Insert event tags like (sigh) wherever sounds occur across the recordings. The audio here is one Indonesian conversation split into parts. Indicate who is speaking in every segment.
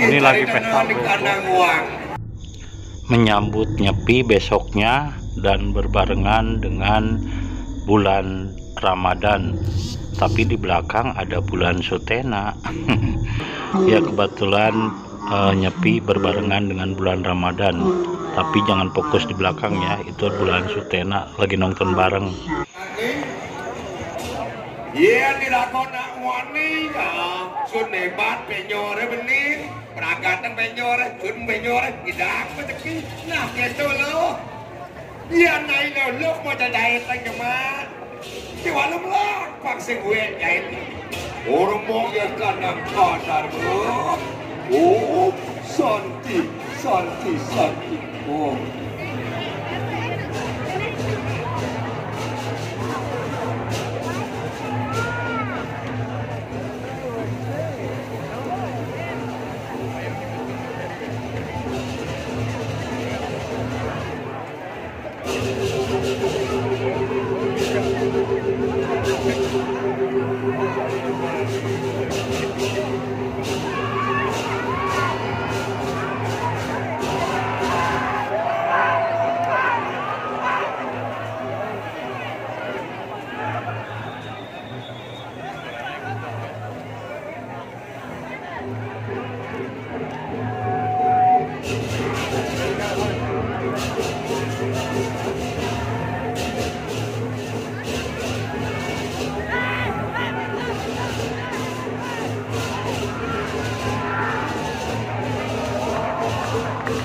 Speaker 1: ini lagi pesta
Speaker 2: menyambut nyepi besoknya dan berbarengan dengan bulan Ramadan. Tapi di belakang ada bulan Sutena. (laughs) Ya kebetulan uh, nyepi berbarengan dengan bulan Ramadan. Tapi jangan fokus di belakang ya itu bulan Sutena. Lagi nonton bareng
Speaker 1: นี่ละคนนะวันนี้อะส่วนในบ้านเป็นโยเลยวันนี้ปรากาศตั้งเป็นโยเลยชุนเป็นโยเลยกีดักมาจากที่น่าเกลีตโวแล้ยันในเราลืกมาจะใดตั้งกันมาที่ว่าลำลากปักเสียงเวียนใหญ่โอ้รมองยังกันนำข้าดาร์โอ้สันติสันติสันติโอ้ So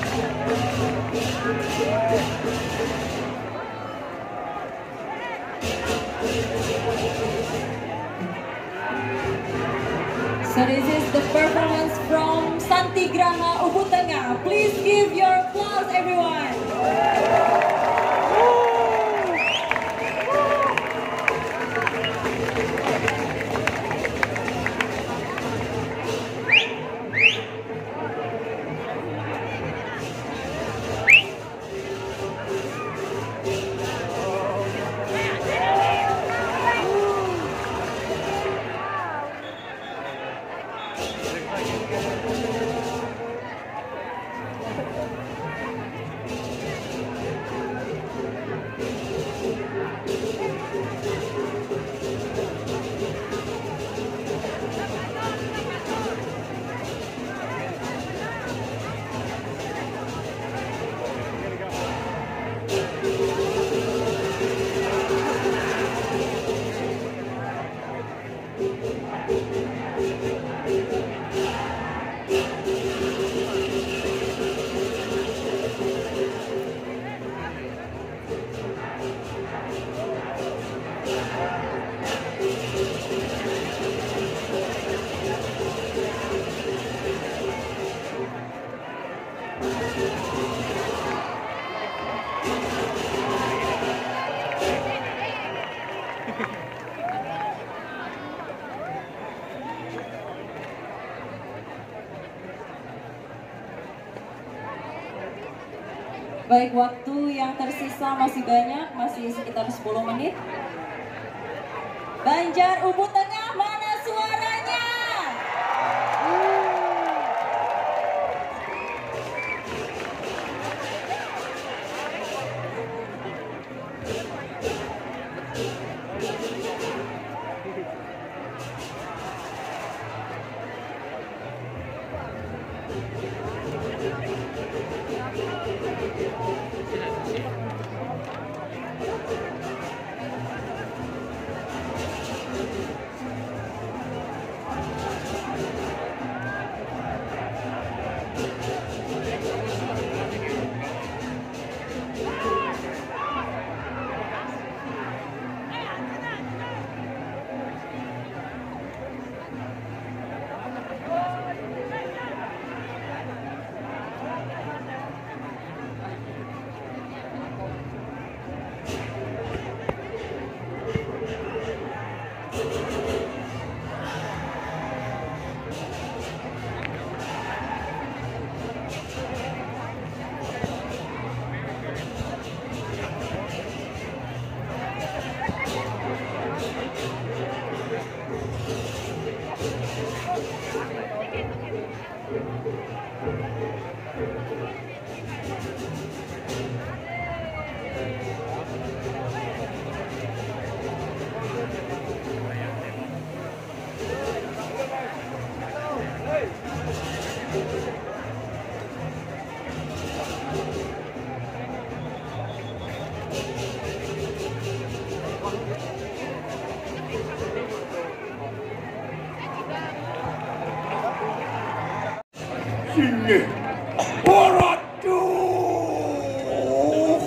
Speaker 3: this is the performance from Santigraha Ubud Tengah. Please give your applause everyone. Baik, waktu yang tersisa masih banyak, masih sekitar 10 menit. Banjar Ubud
Speaker 1: dingin para tuh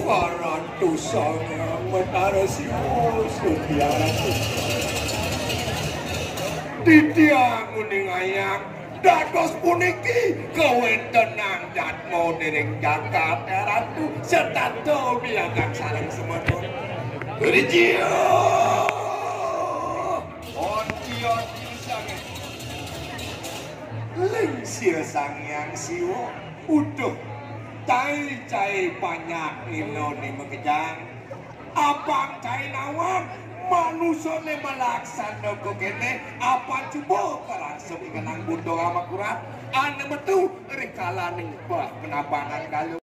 Speaker 1: para tuh sangat menara si musuh biara tuh titiang uning ayak dados puniki kewetenan tenang mau nering jangkar ratu serta tuh biakan saling semua tuh sing sangyang siwa siwo uduh. Cai cai banyak ino ni mengejang. Abang cai lawan manusane ni melaksana kukene apa cubo langsung kenang butuh sama kurang ane metu rikala ning bah penabangan kalau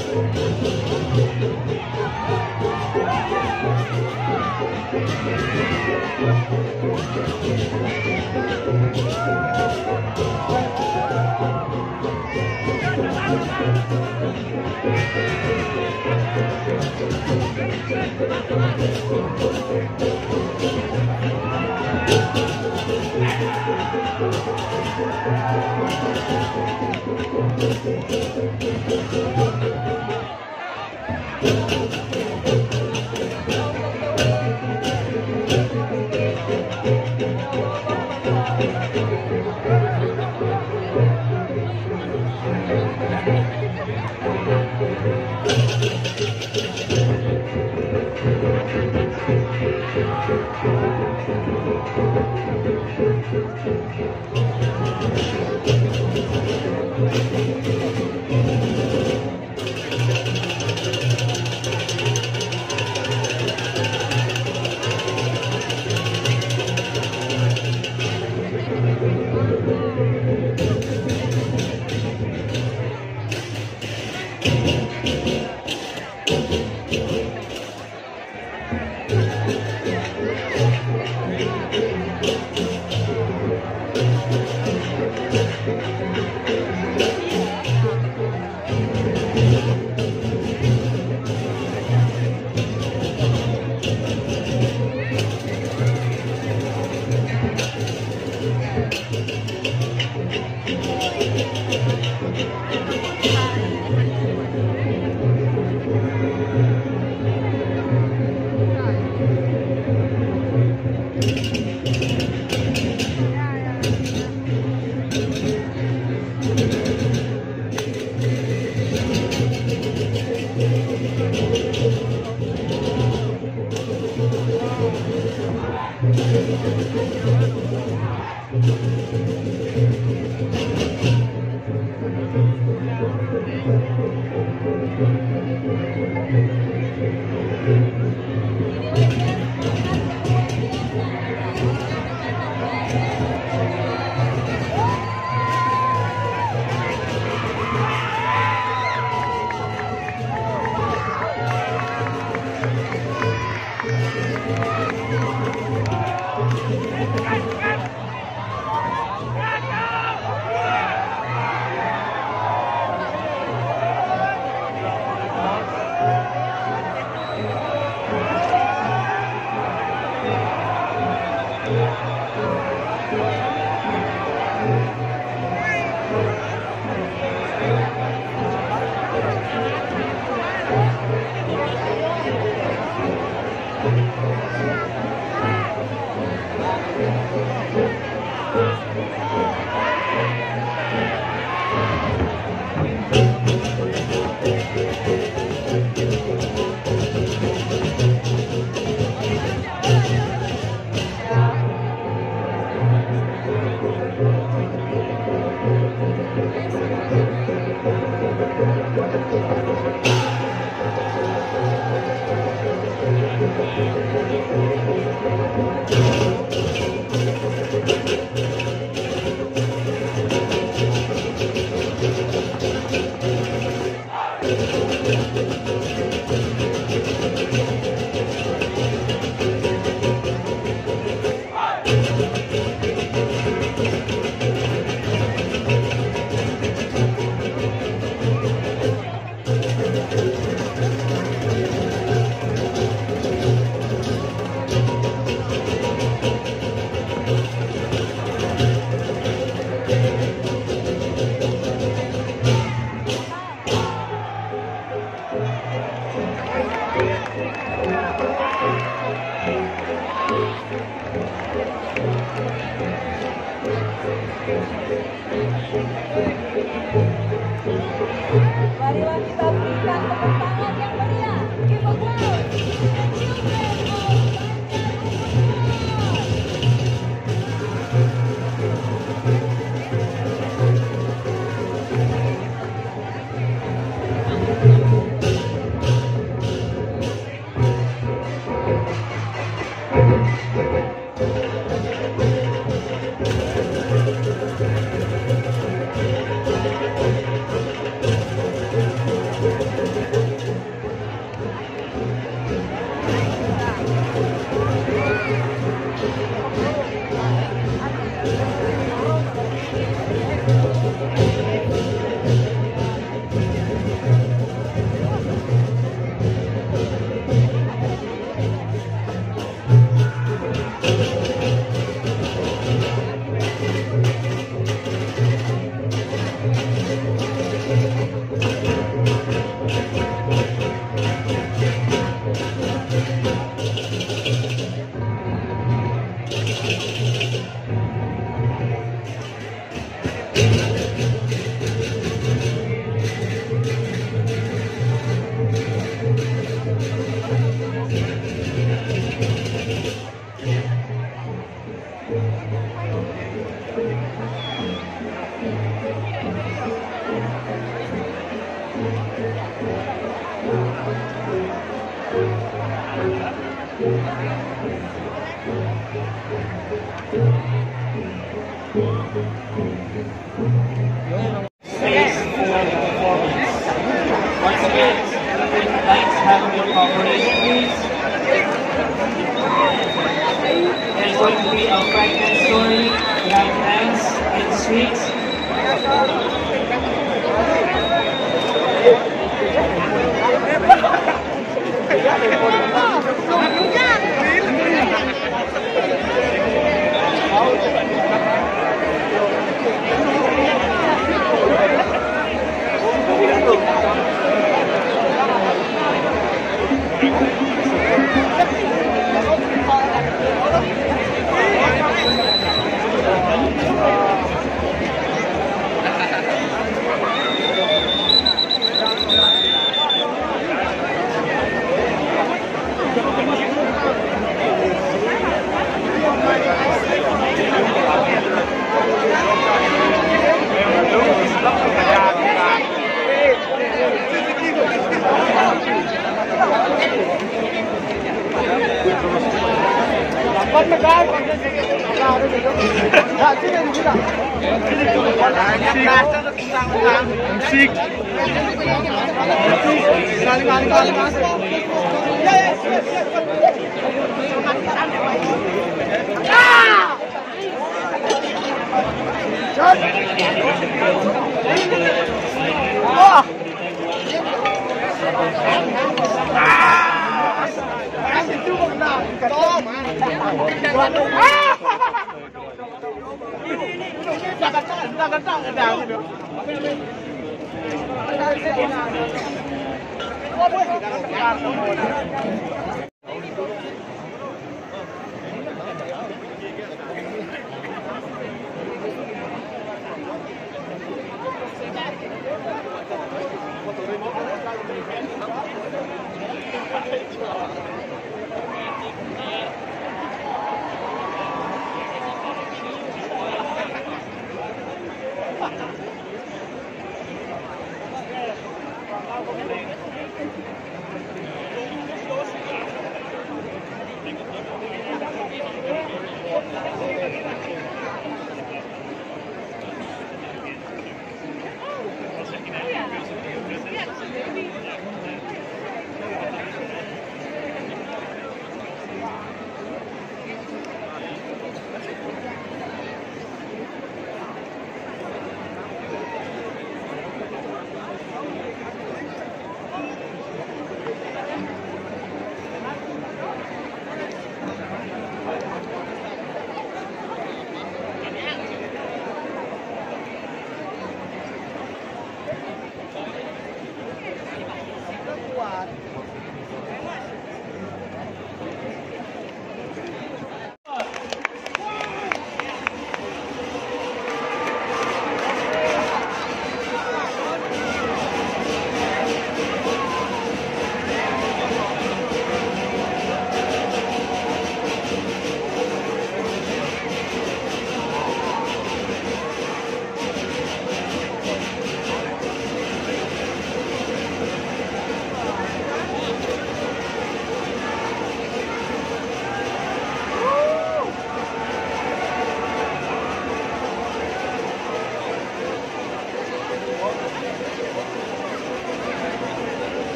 Speaker 3: Thank you.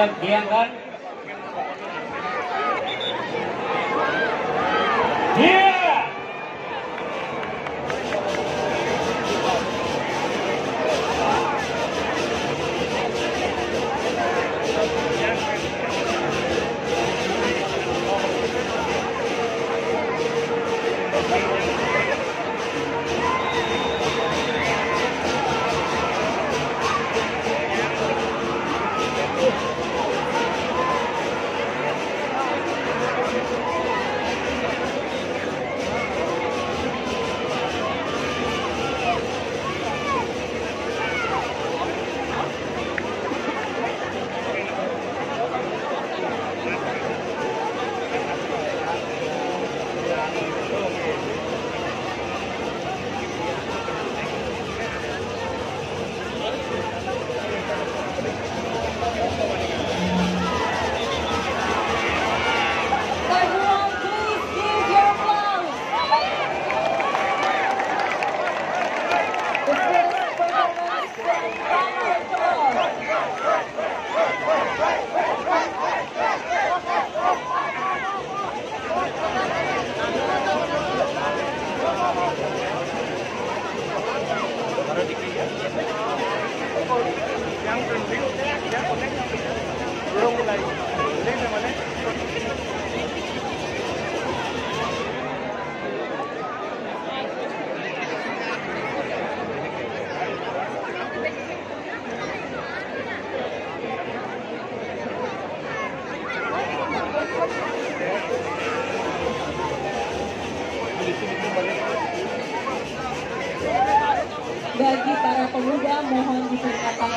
Speaker 4: Bayang, bayangan
Speaker 3: Vamos a ver.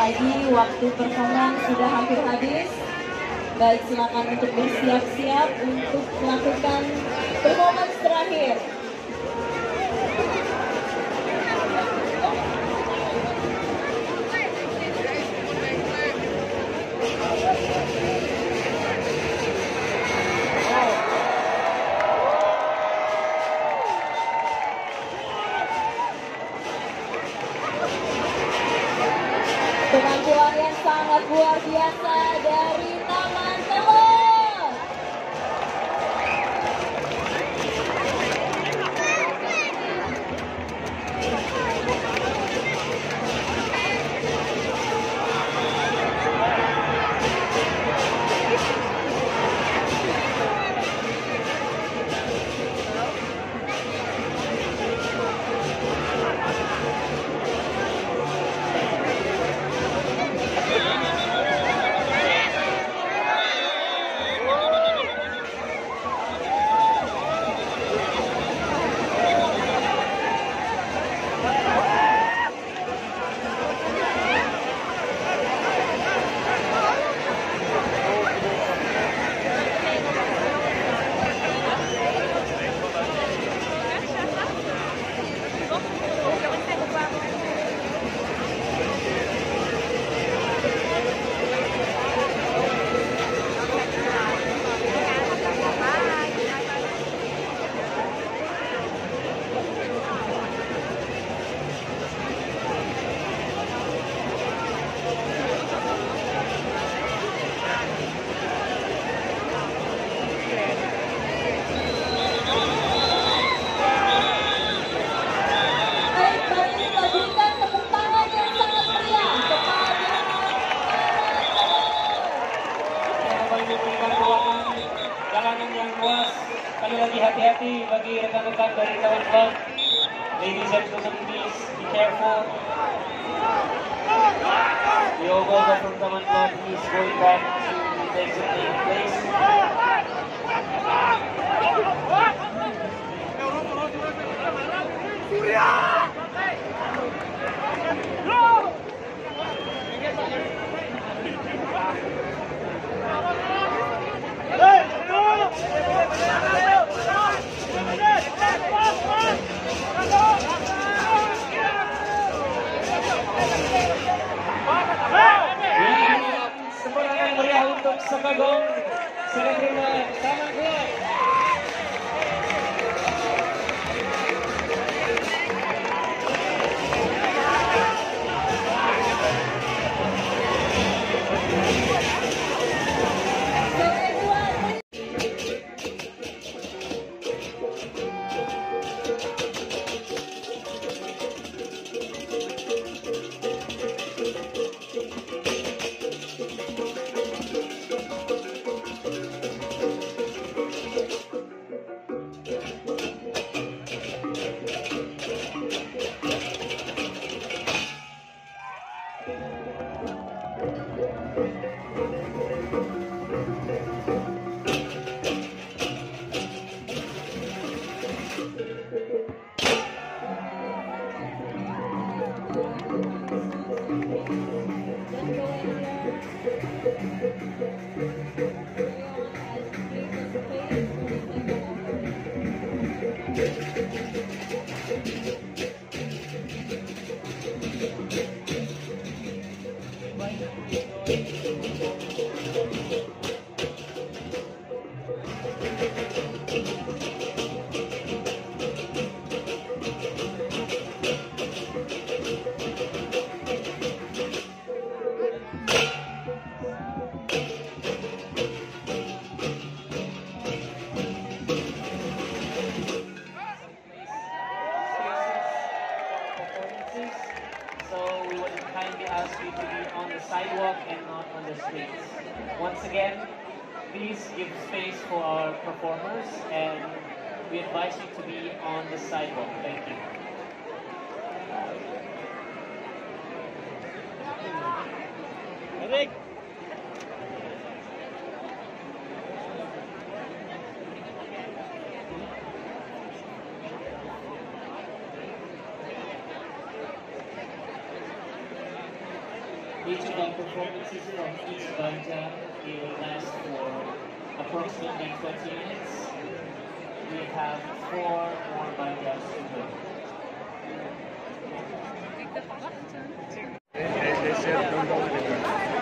Speaker 3: pagi waktu pertemuan sudah hampir habis. Baik, silakan untuk bersiap-siap untuk melakukan performance terakhir.
Speaker 4: performances from each bug will last for approximately 20 minutes. We have four more bug to go. They, said.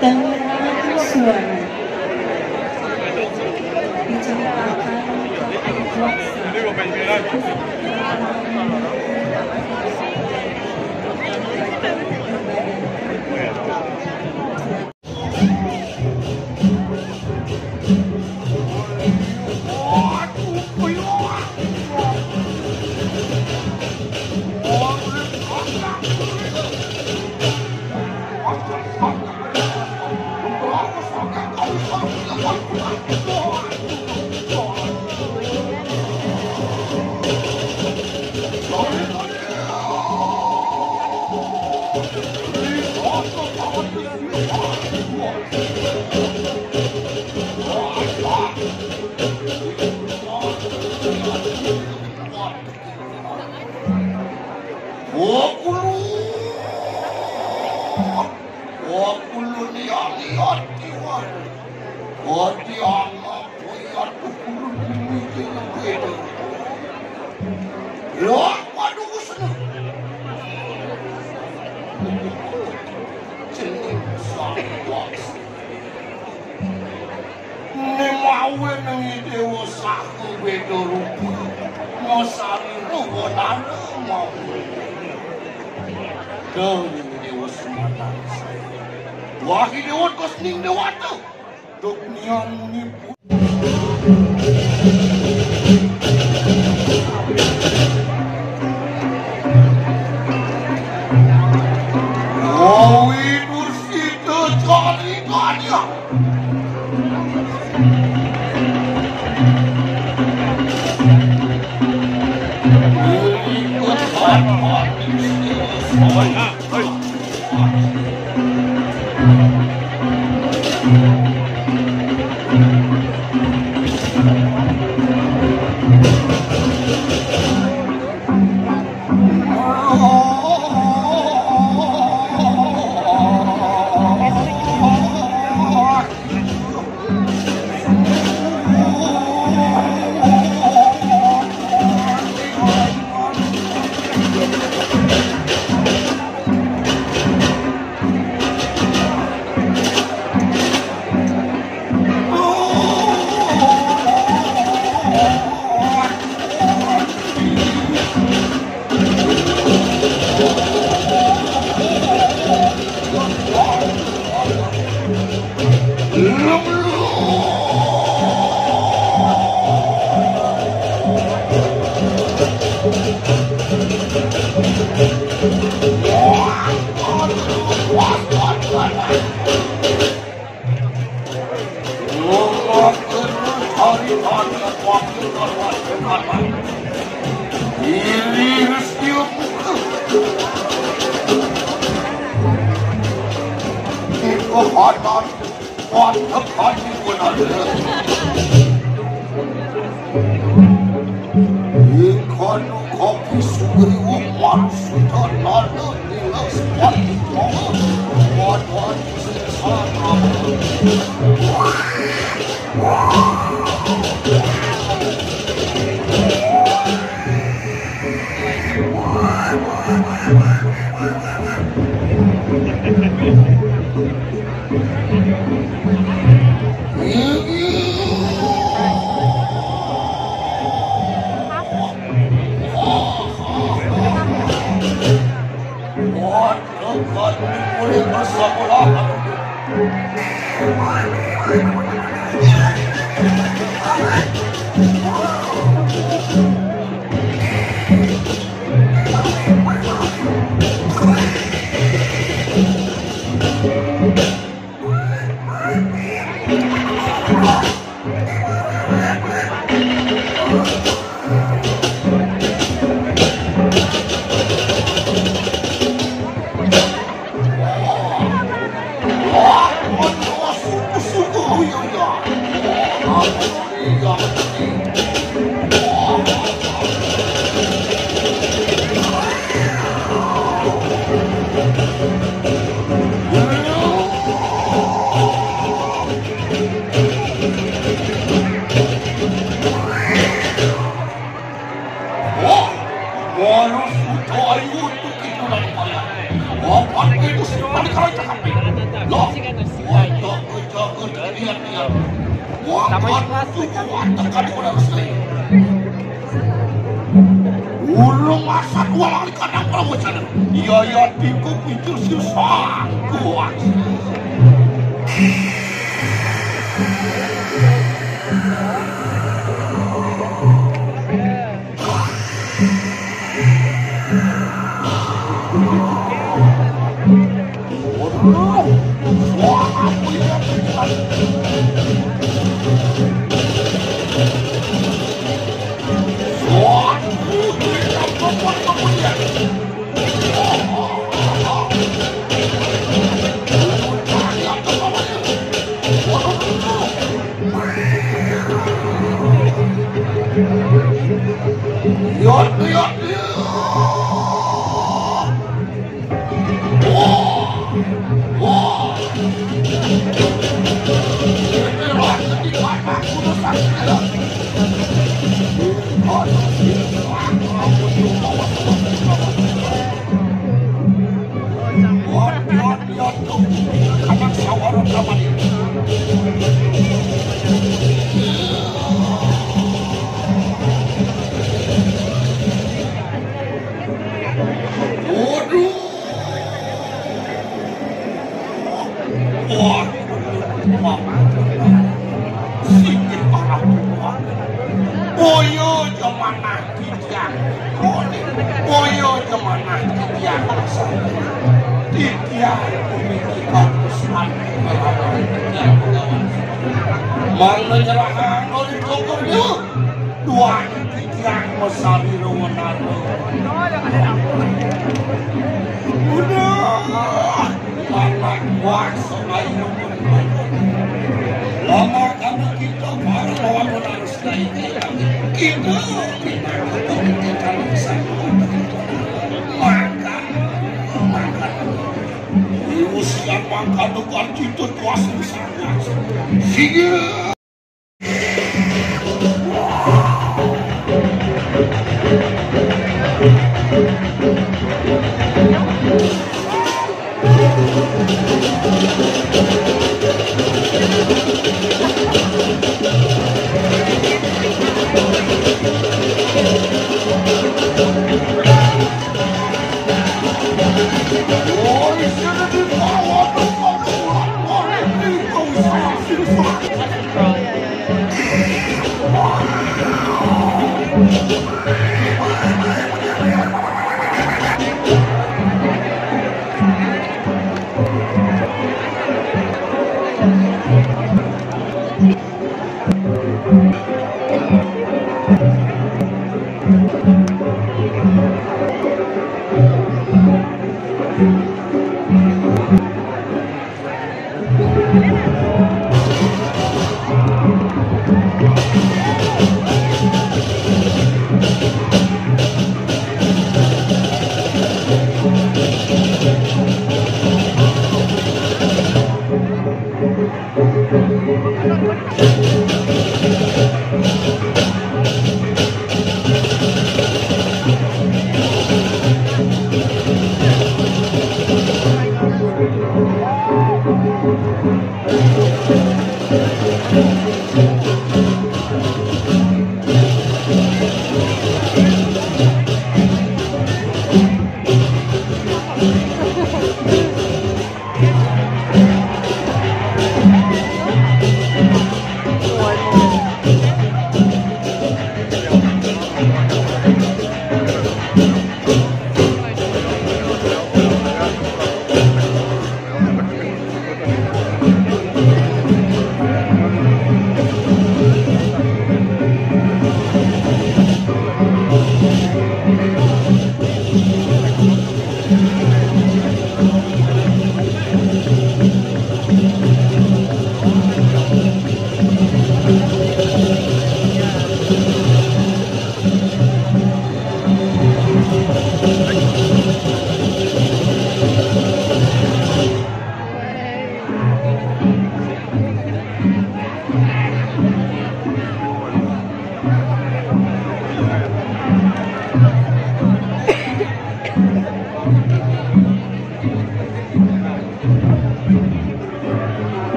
Speaker 3: Dun,
Speaker 1: What, what is this hard problem? Pico, pico, pico, só! Boa! Tokohnya Dua titiang mesari rawanana Udah, anak kuasa ayo Lama kami kita Kita Sige Oi,